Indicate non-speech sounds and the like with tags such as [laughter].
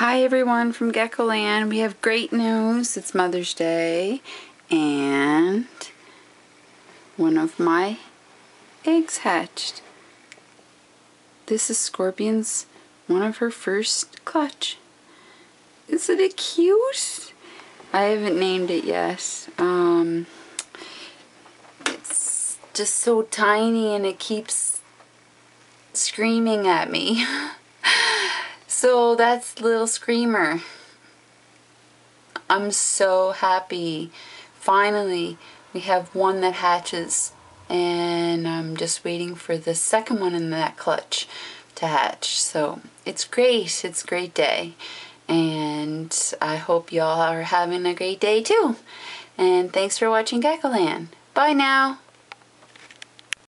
Hi everyone from Geckoland. We have great news. It's Mother's Day and one of my eggs hatched. This is Scorpion's one of her first clutch. Isn't it cute? I haven't named it yet. Um, it's just so tiny and it keeps screaming at me. [laughs] So that's Little Screamer. I'm so happy. Finally, we have one that hatches and I'm just waiting for the second one in that clutch to hatch. So it's great. It's a great day. And I hope y'all are having a great day too. And thanks for watching Geckoland. Bye now.